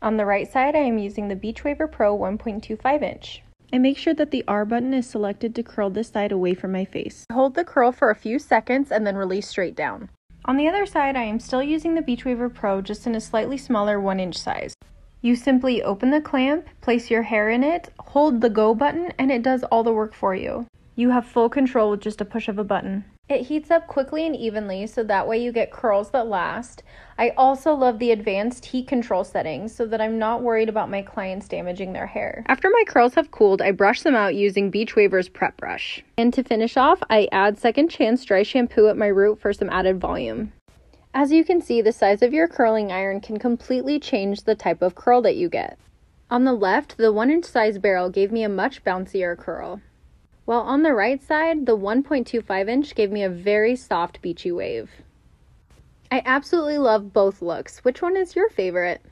On the right side, I am using the Beachwaver Pro 1.25 inch. I make sure that the R button is selected to curl this side away from my face. Hold the curl for a few seconds and then release straight down. On the other side, I am still using the Beachwaver Pro just in a slightly smaller 1 inch size. You simply open the clamp, place your hair in it, hold the go button, and it does all the work for you. You have full control with just a push of a button. It heats up quickly and evenly so that way you get curls that last. I also love the advanced heat control settings so that I'm not worried about my clients damaging their hair. After my curls have cooled, I brush them out using Beachwaver's prep brush. And to finish off, I add Second Chance dry shampoo at my root for some added volume. As you can see, the size of your curling iron can completely change the type of curl that you get. On the left, the 1 inch size barrel gave me a much bouncier curl while on the right side, the 1.25 inch gave me a very soft beachy wave. I absolutely love both looks. Which one is your favorite?